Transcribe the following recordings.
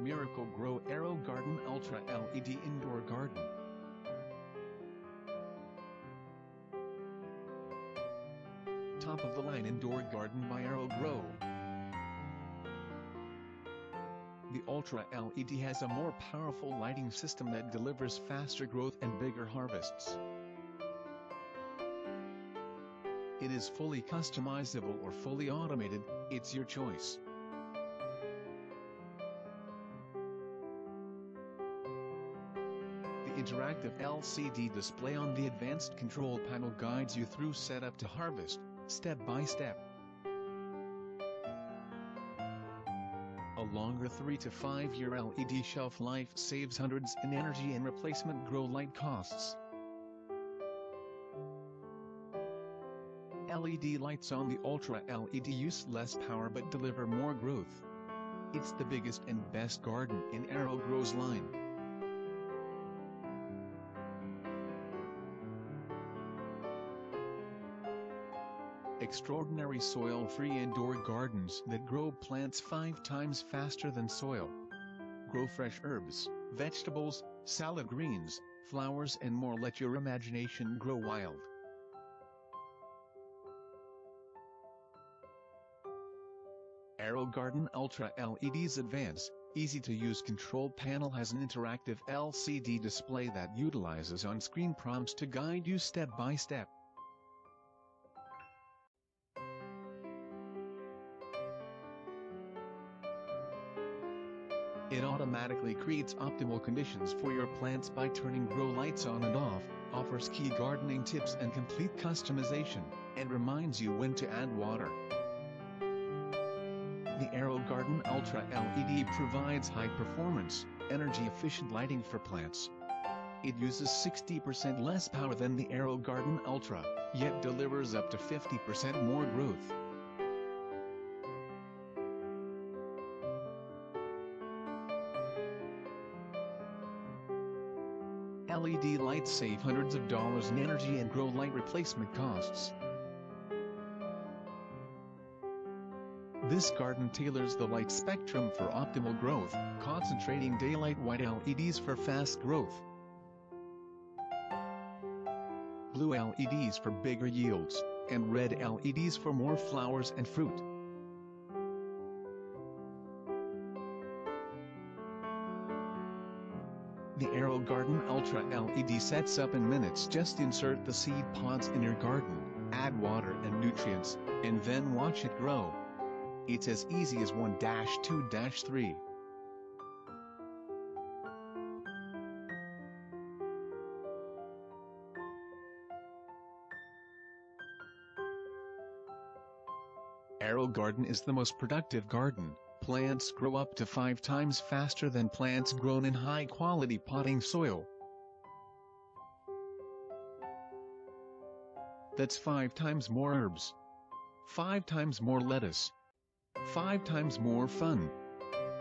Miracle Grow Aero Garden Ultra LED Indoor Garden. Top of the line indoor garden by Aero Grow. The Ultra LED has a more powerful lighting system that delivers faster growth and bigger harvests. It is fully customizable or fully automated, it's your choice. Interactive LCD display on the advanced control panel guides you through setup to harvest, step by step. A longer 3 to 5 year LED shelf life saves hundreds in energy and replacement grow light costs. LED lights on the Ultra LED use less power but deliver more growth. It's the biggest and best garden in Aero Grow's line. Extraordinary soil-free indoor gardens that grow plants five times faster than soil. Grow fresh herbs, vegetables, salad greens, flowers and more let your imagination grow wild. Aero Garden Ultra LED's advance, easy-to-use control panel has an interactive LCD display that utilizes on-screen prompts to guide you step by step. It automatically creates optimal conditions for your plants by turning grow lights on and off, offers key gardening tips and complete customization, and reminds you when to add water. The Aero Garden Ultra LED provides high-performance, energy-efficient lighting for plants. It uses 60% less power than the Aero Garden Ultra, yet delivers up to 50% more growth. LED lights save hundreds of dollars in energy and grow light replacement costs. This garden tailors the light spectrum for optimal growth, concentrating daylight white LEDs for fast growth. Blue LEDs for bigger yields, and red LEDs for more flowers and fruit. The Aero Garden Ultra LED sets up in minutes just insert the seed pods in your garden, add water and nutrients, and then watch it grow. It's as easy as 1-2-3. Aero Garden is the most productive garden. Plants grow up to five times faster than plants grown in high-quality potting soil. That's five times more herbs. Five times more lettuce. Five times more fun.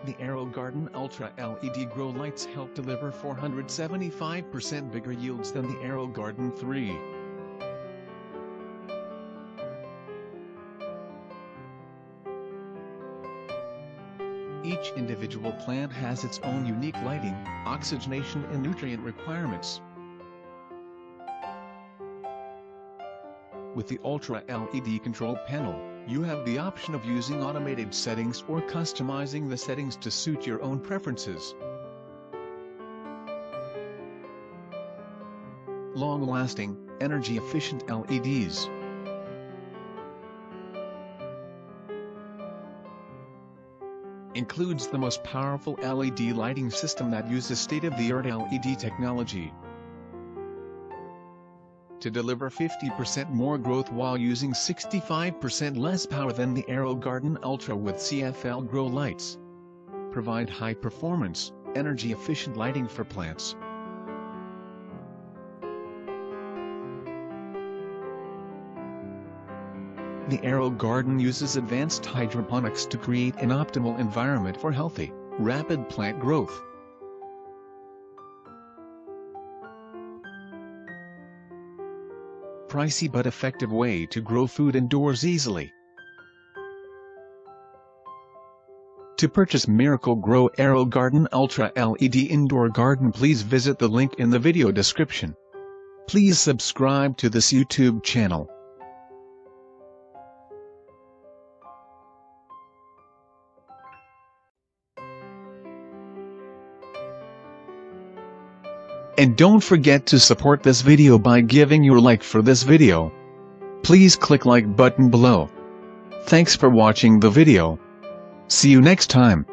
The Aero Garden Ultra LED grow lights help deliver 475% bigger yields than the Aero Garden 3. Each individual plant has its own unique lighting, oxygenation and nutrient requirements. With the Ultra LED control panel, you have the option of using automated settings or customizing the settings to suit your own preferences. Long-lasting, energy-efficient LEDs. Includes the most powerful LED lighting system that uses state-of-the-art LED technology to deliver 50% more growth while using 65% less power than the Aero Garden Ultra with CFL grow lights. Provide high performance, energy efficient lighting for plants. The Aero Garden uses advanced hydroponics to create an optimal environment for healthy, rapid plant growth. pricey but effective way to grow food indoors easily. To purchase Miracle-Gro AeroGarden Ultra LED Indoor Garden please visit the link in the video description. Please subscribe to this YouTube channel. And don't forget to support this video by giving your like for this video. Please click like button below. Thanks for watching the video. See you next time.